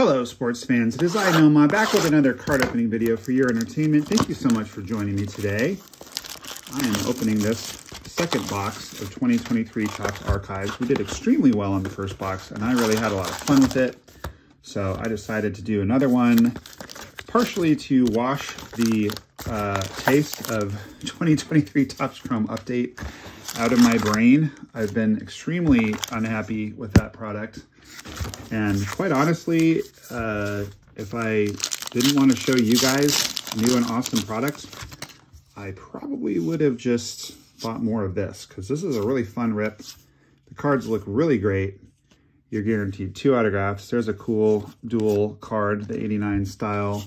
Hello, sports fans. It is I, Nomah, back with another card opening video for your entertainment. Thank you so much for joining me today. I am opening this second box of 2023 Topps Archives. We did extremely well on the first box, and I really had a lot of fun with it. So I decided to do another one, partially to wash the uh, taste of 2023 Topps Chrome Update out of my brain. I've been extremely unhappy with that product. And quite honestly, uh, if I didn't want to show you guys new and awesome products, I probably would have just bought more of this because this is a really fun rip. The cards look really great. You're guaranteed two autographs. There's a cool dual card, the 89 style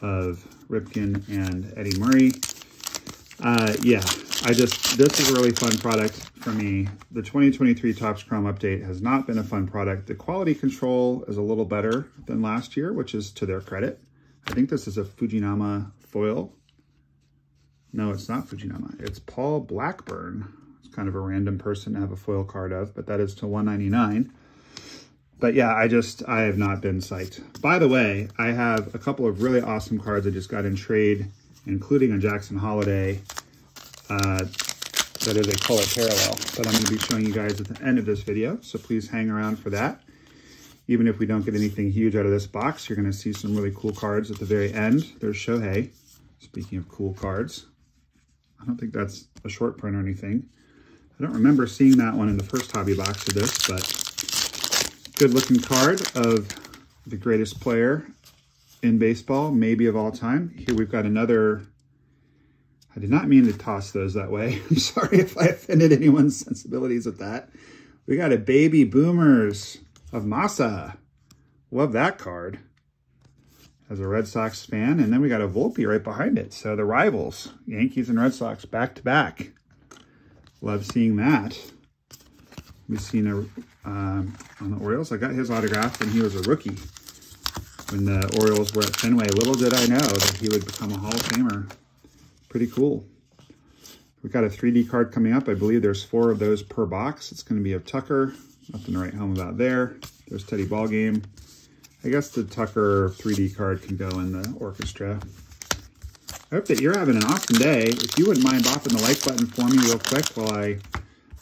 of Ripken and Eddie Murray. Uh, yeah, I just, this is a really fun product for me. The 2023 Topps Chrome update has not been a fun product. The quality control is a little better than last year, which is to their credit. I think this is a Fujinami foil. No, it's not Fujinami. It's Paul Blackburn. It's kind of a random person to have a foil card of, but that is to 199 but yeah, I just, I have not been psyched. By the way, I have a couple of really awesome cards I just got in trade, including a Jackson Holliday uh, that is a color parallel that I'm going to be showing you guys at the end of this video. So please hang around for that. Even if we don't get anything huge out of this box, you're going to see some really cool cards at the very end. There's Shohei. Speaking of cool cards, I don't think that's a short print or anything. I don't remember seeing that one in the first hobby box of this, but good looking card of the greatest player in baseball, maybe of all time. Here we've got another, I did not mean to toss those that way. I'm sorry if I offended anyone's sensibilities with that. We got a Baby Boomers of Masa. Love that card as a Red Sox fan. And then we got a Volpe right behind it. So the rivals, Yankees and Red Sox back to back. Love seeing that. We've seen a, um, on the Orioles. I got his autograph when he was a rookie. When the Orioles were at Fenway, little did I know that he would become a Hall of Famer. Pretty cool. We've got a 3D card coming up. I believe there's four of those per box. It's going to be of Tucker. Nothing to write home about there. There's Teddy Ballgame. I guess the Tucker 3D card can go in the orchestra. I hope that you're having an awesome day. If you wouldn't mind bopping the like button for me real quick while I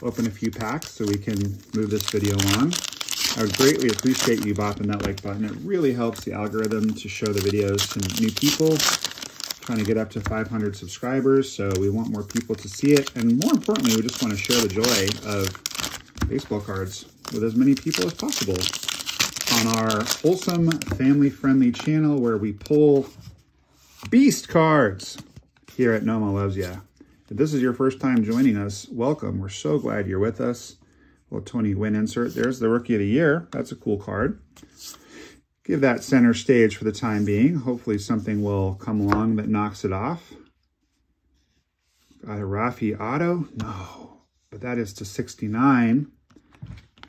open a few packs so we can move this video on. I would greatly appreciate you bopping that like button. It really helps the algorithm to show the videos to new people. Trying to get up to 500 subscribers, so we want more people to see it. And more importantly, we just want to share the joy of baseball cards with as many people as possible on our wholesome, family-friendly channel where we pull beast cards here at Nomah Loves Ya. If this is your first time joining us, welcome. We're so glad you're with us. Well, Tony Gwynn insert. There's the Rookie of the Year. That's a cool card. Give that center stage for the time being. Hopefully something will come along that knocks it off. Got a Rafi auto? No, but that is to 69.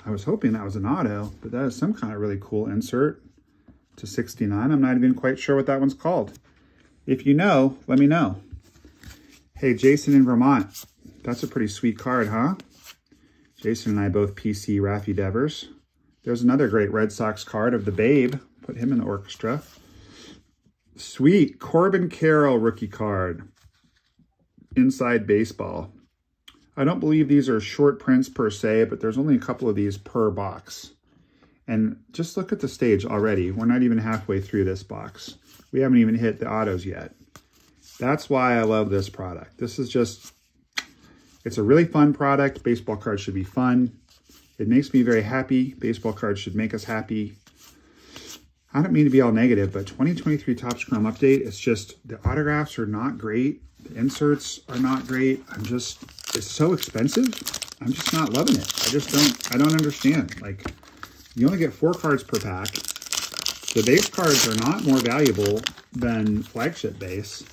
I was hoping that was an auto, but that is some kind of really cool insert to 69. I'm not even quite sure what that one's called. If you know, let me know. Hey, Jason in Vermont. That's a pretty sweet card, huh? Jason and I both PC Rafi Devers. There's another great Red Sox card of the Babe. Put him in the orchestra. Sweet Corbin Carroll rookie card. Inside Baseball. I don't believe these are short prints per se, but there's only a couple of these per box. And just look at the stage already. We're not even halfway through this box. We haven't even hit the autos yet. That's why I love this product. This is just, it's a really fun product. Baseball cards should be fun. It makes me very happy. Baseball cards should make us happy. I don't mean to be all negative, but 2023 Topps Chrome Update, it's just, the autographs are not great. The inserts are not great. I'm just, it's so expensive. I'm just not loving it. I just don't, I don't understand. Like, you only get four cards per pack. The base cards are not more valuable than flagship base.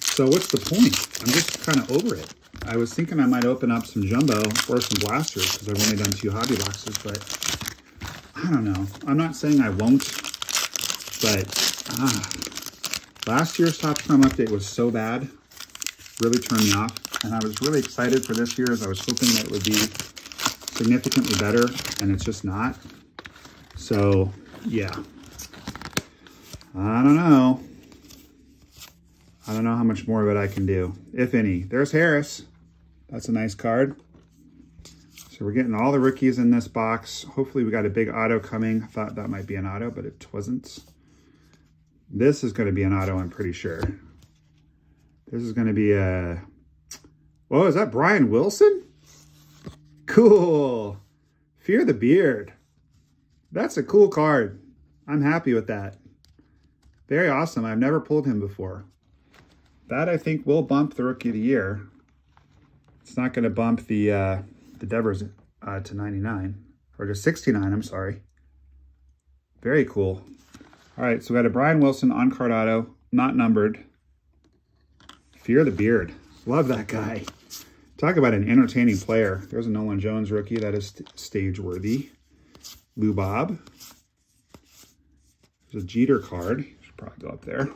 So what's the point? I'm just kind of over it. I was thinking I might open up some jumbo or some blasters because I've only done two hobby boxes, but I don't know. I'm not saying I won't, but ah, last year's Topps Chrome update was so bad, really turned me off. And I was really excited for this year's. I was hoping that it would be significantly better, and it's just not. So, yeah, I don't know. I don't know how much more of it I can do, if any. There's Harris. That's a nice card. So we're getting all the rookies in this box. Hopefully we got a big auto coming. I thought that might be an auto, but it wasn't. This is going to be an auto, I'm pretty sure. This is going to be a... Whoa, is that Brian Wilson? Cool. Fear the Beard. That's a cool card. I'm happy with that. Very awesome. I've never pulled him before. That, I think, will bump the Rookie of the Year. It's not going to bump the uh, the Devers uh, to 99. Or to 69, I'm sorry. Very cool. All right, so we got a Brian Wilson on-card auto, not numbered. Fear the Beard. Love that guy. Talk about an entertaining player. There's a Nolan Jones rookie that is stage worthy. Lou Bob. There's a Jeter card. Should probably go up there.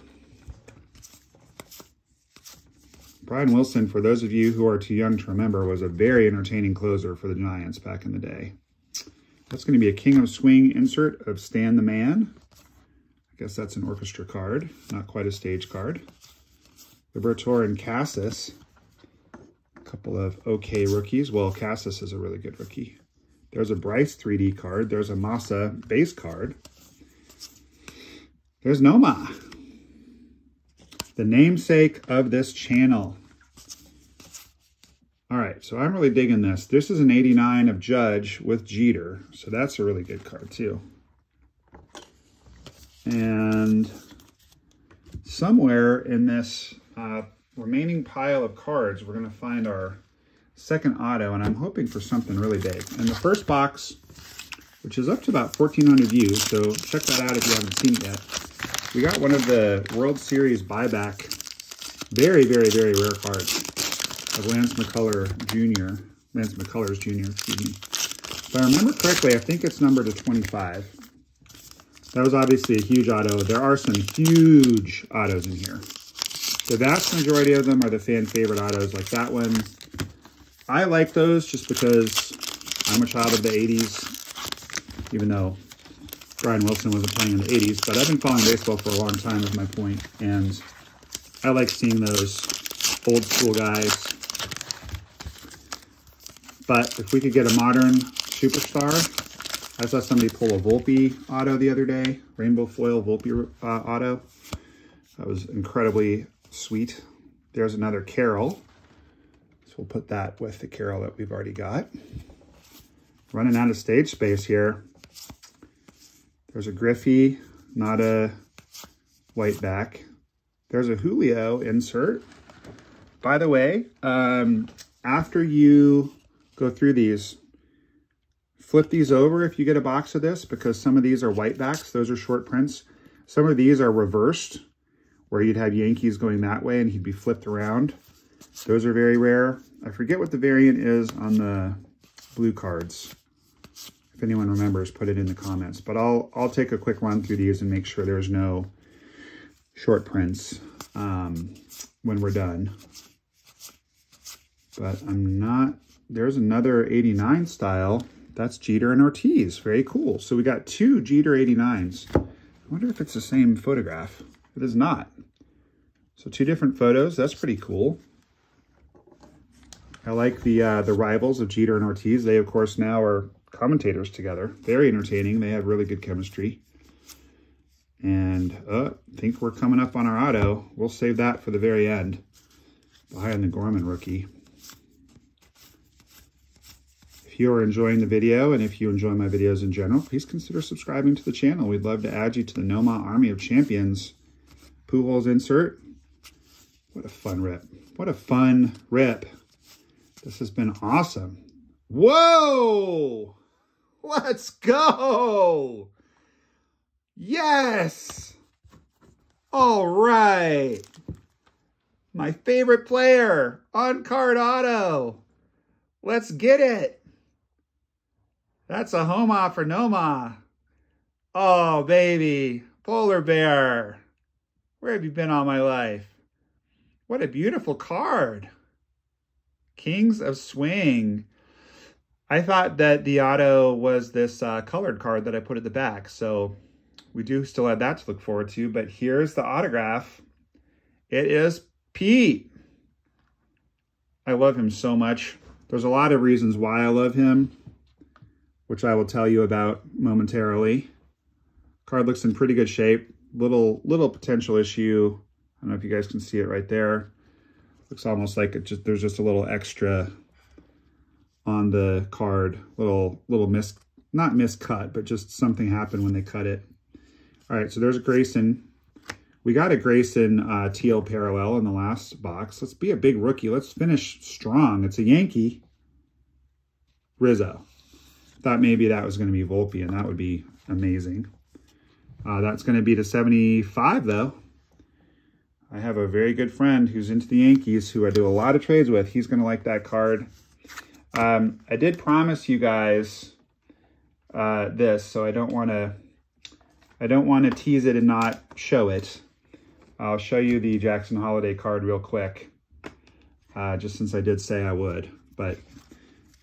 Brian Wilson, for those of you who are too young to remember, was a very entertaining closer for the Giants back in the day. That's going to be a King of Swing insert of Stan the Man. I guess that's an orchestra card, not quite a stage card. Liberatore and Casas. A couple of okay rookies. Well, Casas is a really good rookie. There's a Bryce 3D card. There's a Masa base card. There's Noma, the namesake of this channel. All right, so I'm really digging this. This is an 89 of Judge with Jeter, so that's a really good card too. And somewhere in this uh, remaining pile of cards, we're going to find our second auto, and I'm hoping for something really big. And the first box, which is up to about 1,400 views, so check that out if you haven't seen it yet. We got one of the World Series buyback, very, very, very rare cards of Lance McCullough Jr., Lance McCullers Jr., excuse me. If I remember correctly, I think it's numbered to 25. That was obviously a huge auto. There are some huge autos in here. The vast majority of them are the fan favorite autos, like that one. I like those just because I'm a child of the 80s, even though Brian Wilson wasn't playing in the 80s, but I've been following baseball for a long time is my point, and I like seeing those old school guys. But if we could get a modern superstar, I saw somebody pull a Volpe auto the other day, rainbow foil Volpe uh, auto. That was incredibly sweet. There's another Carroll. So we'll put that with the Carroll that we've already got. Running out of stage space here. There's a Griffey, not a white back. There's a Julio insert. By the way, um, after you go through these, flip these over if you get a box of this because some of these are white backs. Those are short prints. Some of these are reversed where you'd have Yankees going that way and he'd be flipped around. Those are very rare. I forget what the variant is on the blue cards if anyone remembers, put it in the comments. But I'll I'll take a quick run through these and make sure there's no short prints um, when we're done. But I'm not, there's another 89 style. That's Jeter and Ortiz. Very cool. So we got two Jeter 89s. I wonder if it's the same photograph. It is not. So two different photos. That's pretty cool. I like the uh, the rivals of Jeter and Ortiz. They, of course, now are commentators together. Very entertaining. They have really good chemistry. And uh, I think we're coming up on our auto. We'll save that for the very end. Behind the Gorman rookie. If you are enjoying the video and if you enjoy my videos in general, please consider subscribing to the channel. We'd love to add you to the Nomah Army of Champions. Pujols insert. What a fun rip. What a fun rip. This has been awesome. Whoa! Let's go! Yes! All right. My favorite player on card auto. Let's get it. That's a home for Nomah. Oh, baby. Polar bear. Where have you been all my life? What a beautiful card. Kings of Swing. I thought that the auto was this uh, colored card that I put at the back. So we do still have that to look forward to, but here's the autograph. It is Pete. I love him so much. There's a lot of reasons why I love him, which I will tell you about momentarily. Card looks in pretty good shape. Little little potential issue. I don't know if you guys can see it right there. Looks almost like it just there's just a little extra on the card. Little little miss, not miscut, but just something happened when they cut it. All right, so there's a Grayson. We got a Grayson uh, teal parallel in the last box. Let's be a big rookie. Let's finish strong. It's a Yankee. Rizzo. Thought maybe that was going to be Volpe, and that would be amazing. Uh, that's going to be to 75, though. I have a very good friend who's into the Yankees who I do a lot of trades with. He's going to like that card. Um, I did promise you guys uh, this, so I don't want to I don't want to tease it and not show it. I'll show you the Jackson Holliday card real quick, uh, just since I did say I would. But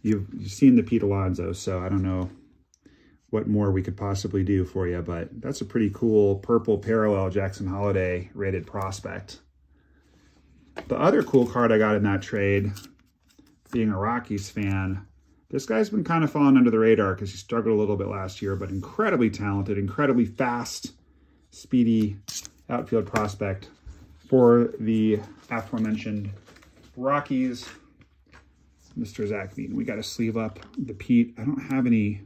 you've, you've seen the Pete Alonso, so I don't know what more we could possibly do for you, but that's a pretty cool purple parallel Jackson Holliday rated prospect. The other cool card I got in that trade, being a Rockies fan, this guy's been kind of falling under the radar because he struggled a little bit last year, but incredibly talented, incredibly fast, speedy, outfield prospect for the aforementioned Rockies. Mr. Zach Veen. We got to sleeve up the Pete. I don't have any.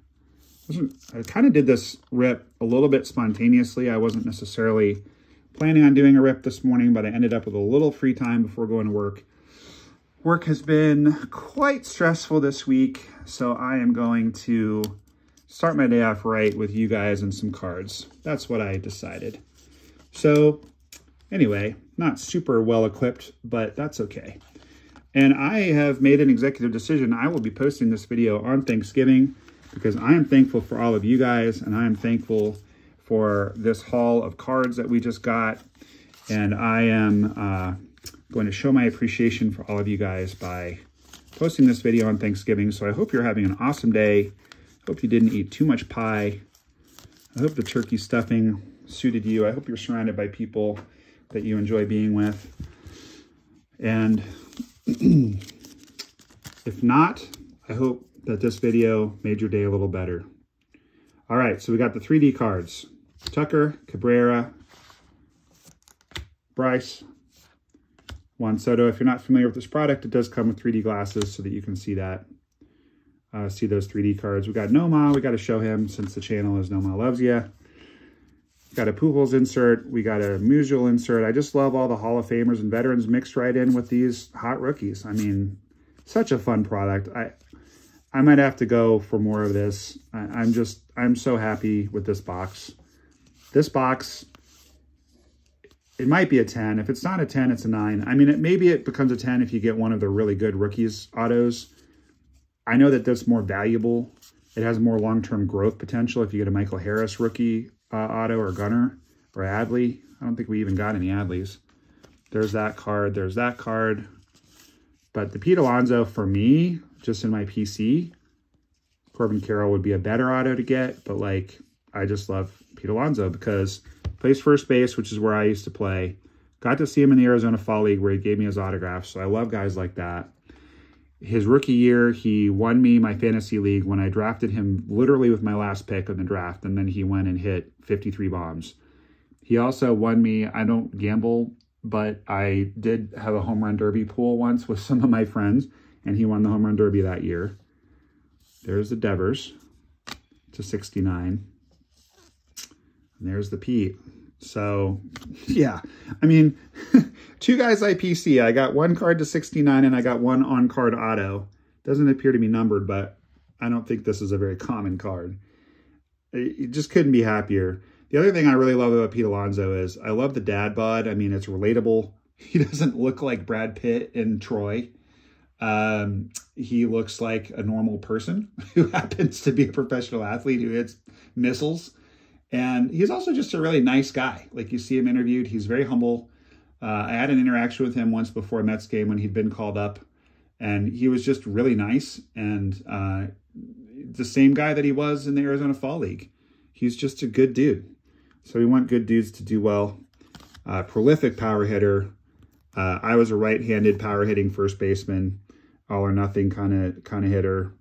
I kind of did this rip a little bit spontaneously. I wasn't necessarily planning on doing a rip this morning, but I ended up with a little free time before going to work. Work has been quite stressful this week, so I am going to start my day off right with you guys and some cards. That's what I decided. So anyway, not super well equipped, but that's okay. And I have made an executive decision. I will be posting this video on Thanksgiving because I am thankful for all of you guys and I am thankful for this haul of cards that we just got. And I am uh, going to show my appreciation for all of you guys by posting this video on Thanksgiving. So I hope you're having an awesome day. Hope you didn't eat too much pie. I hope the turkey stuffing suited you. I hope you're surrounded by people that you enjoy being with. And if not, I hope that this video made your day a little better. All right, so we got the 3D cards. Tucker, Cabrera, Bryce, Juan Soto. If you're not familiar with this product, it does come with 3D glasses so that you can see that, uh, see those 3D cards. We got Noma. We got to show him since the channel is Nomah Loves Ya got a Pujols insert. We got a Musial insert. I just love all the Hall of Famers and veterans mixed right in with these hot rookies. I mean, such a fun product. I I might have to go for more of this. I, I'm just, I'm so happy with this box. This box, it might be a 10. If it's not a 10, it's a 9. I mean, it, maybe it becomes a 10 if you get one of the really good rookies autos. I know that that's more valuable. It has more long-term growth potential if you get a Michael Harris rookie uh, auto or Gunnar or Adley. I don't think we even got any Adleys. There's that card. There's that card. But the Pete Alonso, for me, just in my PC, Corbin Carroll would be a better auto to get. But, like, I just love Pete Alonso because plays first base, which is where I used to play. Got to see him in the Arizona Fall League where he gave me his autograph. So I love guys like that his rookie year, he won me my fantasy league when I drafted him literally with my last pick of the draft, and then he went and hit 53 bombs. He also won me, I don't gamble, but I did have a home run derby pool once with some of my friends, and he won the home run derby that year. There's the Devers to 69. And there's the Pete. So, yeah, I mean, two guys IPC. I got one card to 69 and I got one on card auto. Doesn't appear to be numbered, but I don't think this is a very common card. It just couldn't be happier. The other thing I really love about Pete Alonso is I love the dad bod. I mean, it's relatable. He doesn't look like Brad Pitt in Troy. Um, he looks like a normal person who happens to be a professional athlete who hits missiles. And he's also just a really nice guy. Like you see him interviewed, he's very humble. Uh, I had an interaction with him once before a Mets game when he'd been called up, and he was just really nice and uh, the same guy that he was in the Arizona Fall League. He's just a good dude. So we want good dudes to do well. Uh, prolific power hitter. Uh, I was a right-handed power hitting first baseman, all or nothing kind of kind of hitter.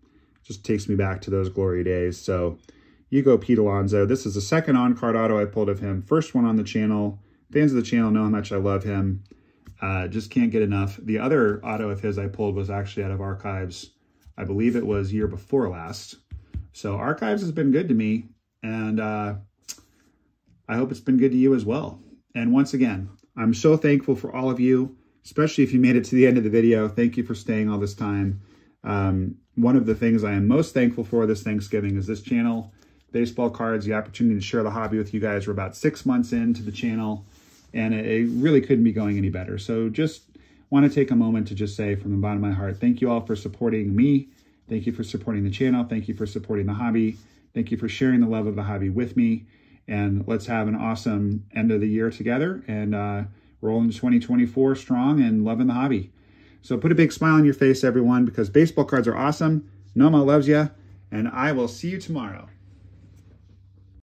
Just takes me back to those glory days. So you go Pete Alonso. This is the second on-card auto I pulled of him. First one on the channel. Fans of the channel know how much I love him. Uh, just can't get enough. The other auto of his I pulled was actually out of Archives. I believe it was year before last. So Archives has been good to me, and uh, I hope it's been good to you as well. And once again, I'm so thankful for all of you, especially if you made it to the end of the video. Thank you for staying all this time. Um, one of the things I am most thankful for this Thanksgiving is this channel, Baseball Cards, the opportunity to share the hobby with you guys. We're about six months into the channel, and it, really couldn't be going any better. So just want to take a moment to just say from the bottom of my heart, thank you all for supporting me. Thank you for supporting the channel. Thank you for supporting the hobby. Thank you for sharing the love of the hobby with me. And let's have an awesome end of the year together and uh, roll into 2024 strong and loving the hobby. So put a big smile on your face, everyone, because baseball cards are awesome. Nomah loves you, and I will see you tomorrow.